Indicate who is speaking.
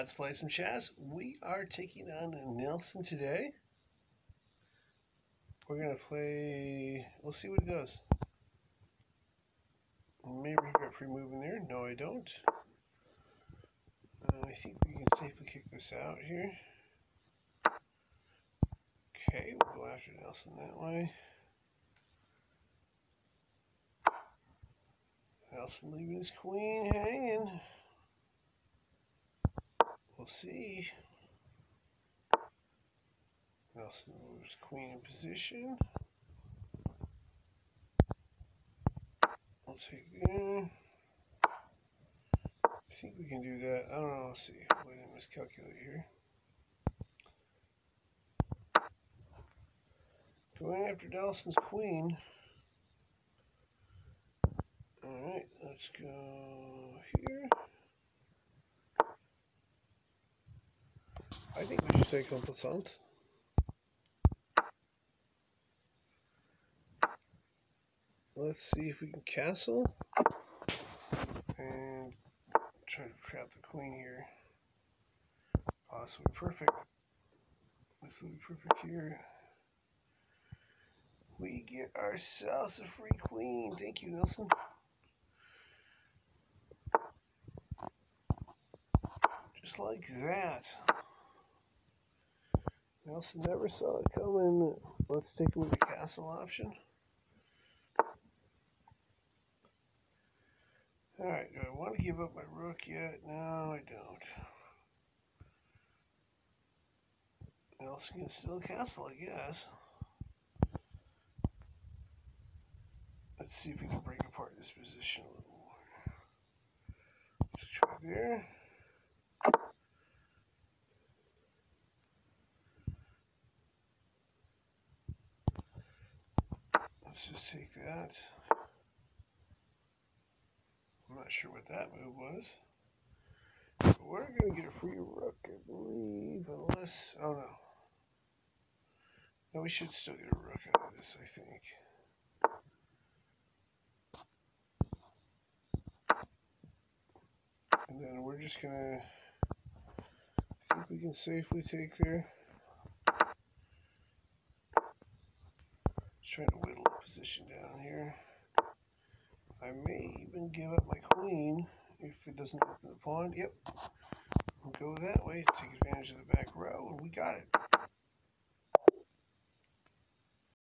Speaker 1: Let's play some chess. We are taking on Nelson today. We're going to play... We'll see what he does. Maybe I got free move in there. No, I don't. Uh, I think we can safely kick this out here. Okay, we'll go after Nelson that way. Nelson leaving his queen hanging. We'll see. Nelson moves queen in position. We'll take there. I think we can do that. I don't know. Let's see. Wait, I miscalculate here. Going after Nelson's queen. Alright, let's go here. I think we should take en passant. Let's see if we can castle and try to trap the queen here. Oh, this will be perfect. This will be perfect here. We get ourselves a free queen. Thank you, Nelson. Just like that. Nelson never saw it coming. Let's take away the castle option. Alright, do I want to give up my rook yet? No, I don't. Nelson can still castle, I guess. Let's see if we can break apart this position a little more. Let's try there. Let's just take that. I'm not sure what that move was. But we're going to get a free rook, I believe, unless... Oh, no. No, we should still get a rook out of this, I think. And then we're just going to... I think we can safely take there. Trying to whittle the position down here. I may even give up my queen if it doesn't open the pawn. Yep. We'll go that way, take advantage of the back row, and we got it.